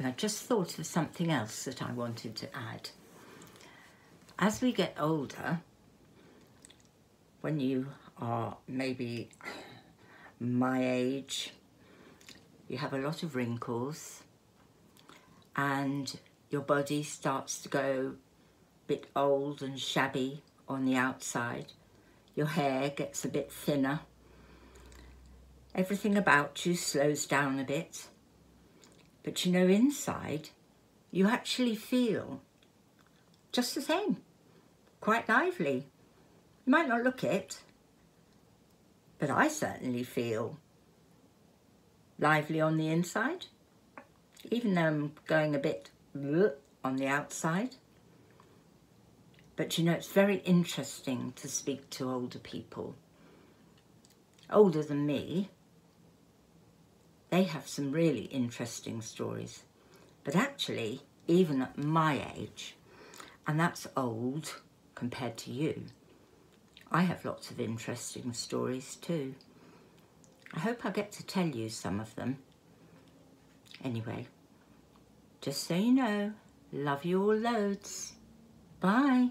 And I just thought of something else that I wanted to add. As we get older, when you are maybe my age, you have a lot of wrinkles and your body starts to go a bit old and shabby on the outside. Your hair gets a bit thinner. Everything about you slows down a bit. But you know, inside, you actually feel just the same, quite lively. You might not look it, but I certainly feel lively on the inside, even though I'm going a bit on the outside. But you know, it's very interesting to speak to older people, older than me. They have some really interesting stories. But actually, even at my age, and that's old compared to you, I have lots of interesting stories too. I hope I get to tell you some of them. Anyway, just so you know, love you all loads. Bye.